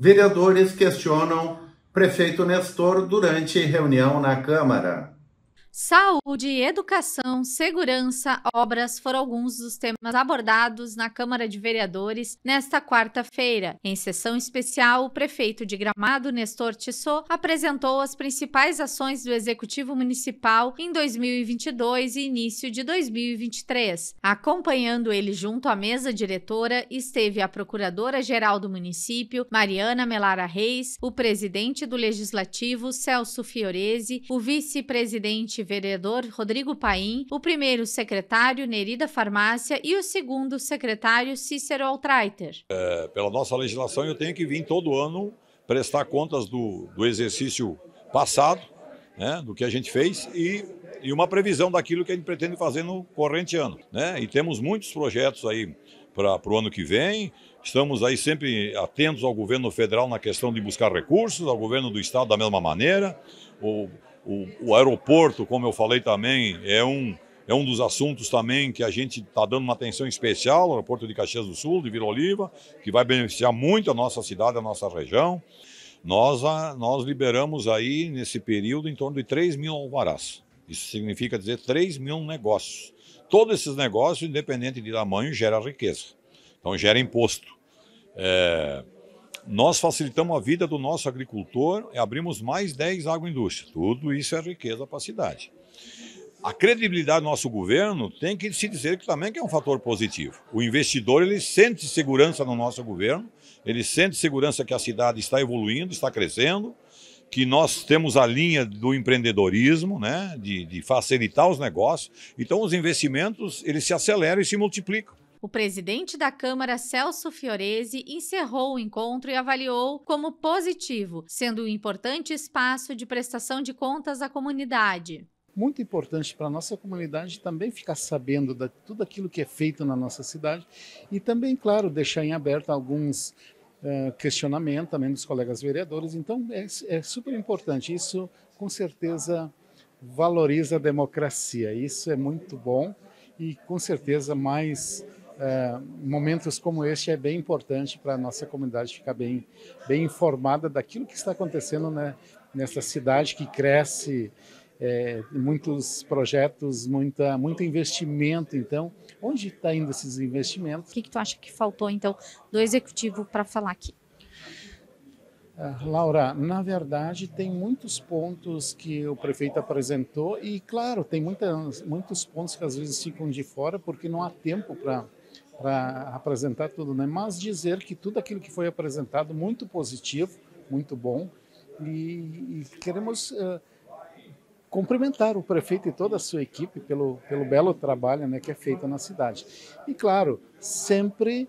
Vereadores questionam prefeito Nestor durante reunião na Câmara. Saúde, educação, segurança, obras foram alguns dos temas abordados na Câmara de Vereadores nesta quarta-feira. Em sessão especial, o prefeito de Gramado, Nestor Tissot, apresentou as principais ações do Executivo Municipal em 2022 e início de 2023. Acompanhando ele junto à mesa diretora, esteve a Procuradora-Geral do município, Mariana Melara Reis, o presidente do Legislativo, Celso Fiorese, o vice-presidente vereador Rodrigo Paim, o primeiro secretário Nerida Farmácia e o segundo secretário Cícero Altreiter. É, pela nossa legislação, eu tenho que vir todo ano prestar contas do, do exercício passado, né, do que a gente fez e, e uma previsão daquilo que a gente pretende fazer no corrente ano. Né? E temos muitos projetos aí para o ano que vem. Estamos aí sempre atentos ao governo federal na questão de buscar recursos, ao governo do estado da mesma maneira. O, o, o aeroporto, como eu falei também, é um, é um dos assuntos também que a gente está dando uma atenção especial, o aeroporto de Caxias do Sul, de Vila Oliva, que vai beneficiar muito a nossa cidade, a nossa região. Nós, nós liberamos aí, nesse período, em torno de 3 mil alvarás. Isso significa dizer 3 mil negócios. Todos esses negócios, independente de tamanho, gera riqueza. Então, gera imposto. É, nós facilitamos a vida do nosso agricultor e abrimos mais 10 agroindústrias. Tudo isso é riqueza para a cidade. A credibilidade do nosso governo tem que se dizer que também é um fator positivo. O investidor ele sente segurança no nosso governo, ele sente segurança que a cidade está evoluindo, está crescendo, que nós temos a linha do empreendedorismo, né, de, de facilitar os negócios. Então os investimentos eles se aceleram e se multiplicam. O presidente da Câmara, Celso Fiorese, encerrou o encontro e avaliou como positivo, sendo um importante espaço de prestação de contas à comunidade. Muito importante para a nossa comunidade também ficar sabendo de tudo aquilo que é feito na nossa cidade e também, claro, deixar em aberto alguns uh, questionamentos também dos colegas vereadores. Então, é, é super importante. Isso, com certeza, valoriza a democracia. Isso é muito bom e, com certeza, mais é, momentos como este é bem importante para a nossa comunidade ficar bem, bem informada daquilo que está acontecendo né, nessa cidade que cresce, é, muitos projetos, muita, muito investimento. Então, onde está indo esses investimentos? O que, que tu acha que faltou, então, do executivo para falar aqui? Uh, Laura, na verdade, tem muitos pontos que o prefeito apresentou e, claro, tem muitas, muitos pontos que às vezes ficam de fora porque não há tempo para para apresentar tudo, né? Mas dizer que tudo aquilo que foi apresentado muito positivo, muito bom, e, e queremos uh, cumprimentar o prefeito e toda a sua equipe pelo pelo belo trabalho, né, que é feito na cidade. E claro, sempre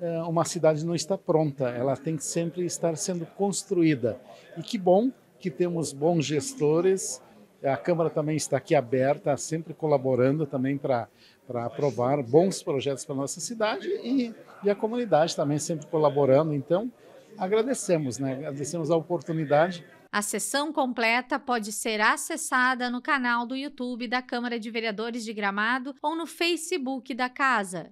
uh, uma cidade não está pronta, ela tem que sempre estar sendo construída. E que bom que temos bons gestores. A Câmara também está aqui aberta, sempre colaborando também para para aprovar bons projetos para a nossa cidade e, e a comunidade também sempre colaborando. Então, agradecemos, né? agradecemos a oportunidade. A sessão completa pode ser acessada no canal do YouTube da Câmara de Vereadores de Gramado ou no Facebook da Casa.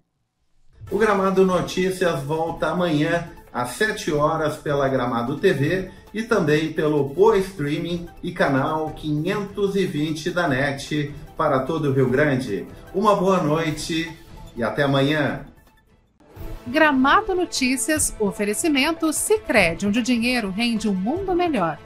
O Gramado Notícias volta amanhã às 7 horas pela Gramado TV e também pelo Boa Streaming e canal 520 da NET para todo o Rio Grande. Uma boa noite e até amanhã. Gramado Notícias, oferecimento Sicredi, onde o dinheiro rende um mundo melhor.